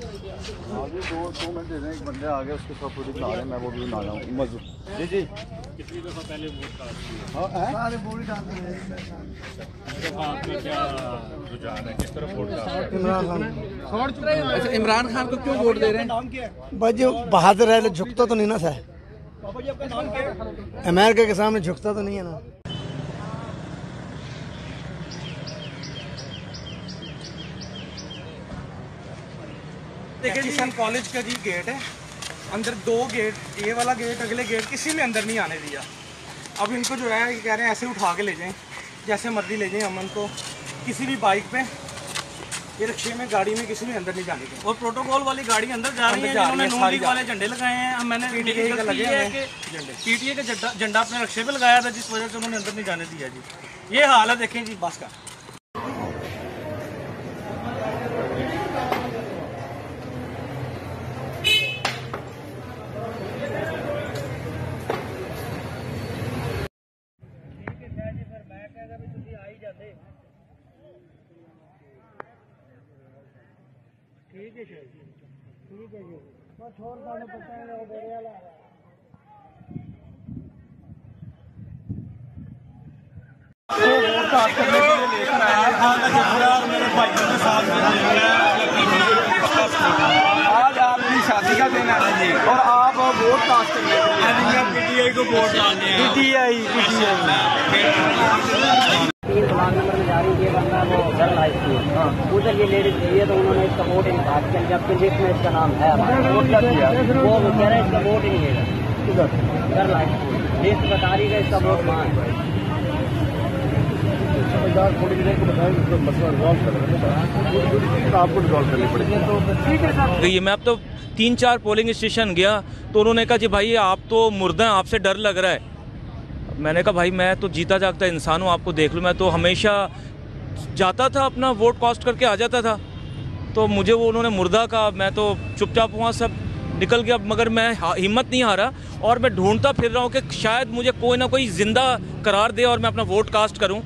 हाँ दो दो मिनट दे एक बंदे आ उसके साथ पूरी रहे मैं वो भी रहा हूँ। जी जी। हाँ, अच्छा, इमरान खान। को क्यों वोट दे रहे हैं? भाई बहादुर है झुकता तो नहीं ना सर। अमेरिका के सामने झुकता तो नहीं है ना। देखिए किशन कॉलेज का जी गेट है। अंदर दो गेट ये वाला गेट अगले गेट किसी ने अंदर नहीं आने दिया। अब इनको जो है कह रहे हैं ऐसे उठा के ले जाएँ जैसे मर्ज़ी ले जाएँ अमन को। किसी भी बाइक पे ये रिक्शे में गाड़ी में किसी भी अंदर नहीं जाने और प्रोटोकॉल वाली गाड़ी अंदर जा रही है जिन्होंने नून लीग वाले झंडे लगाए हैं। अब मैंने का लगे है कि। पीटीए का झंडा झंडा अपने रक्षे पे लगाया था जिस वजह से उन्होंने अंदर नहीं जाने दिया जी। ये हाल है देखें जी बस का। आज आपकी शादी का दिन है जी और आप वोट कास्ट करने पीटीआई को वोट डालने पीटीआई तीन दुकान नंबर में जा रही ये वो घर थी उधर ये लेडीज़ गई है तो उन्होंने इसका वोट ही काट किया। जबकि लिस्ट में इसका नाम है किया वो वो कह रहे हैं इसका वोट ही नहीं है। किधर घर लाई लिस्ट बता रही है इसका वोट वहाँ है आपको रिजॉल्व करनी पड़ेगी गई है मैं अब तो तीन चार पोलिंग स्टेशन गया तो उन्होंने कहा जी भाई आप तो मुर्दा हैं आपसे डर लग रहा है। मैंने कहा भाई मैं तो जीता जागता इंसान हूँ आपको देख लूँ मैं। तो हमेशा जाता था अपना वोट कास्ट करके आ जाता था। तो मुझे वो उन्होंने मुर्दा कहा, मैं तो चुपचाप हुआ, सब निकल गया, मगर मैं हिम्मत नहीं हारा और मैं ढूंढता फिर रहा हूँ कि शायद मुझे कोई ना कोई ज़िंदा करार दे और मैं अपना वोट कास्ट करूँ।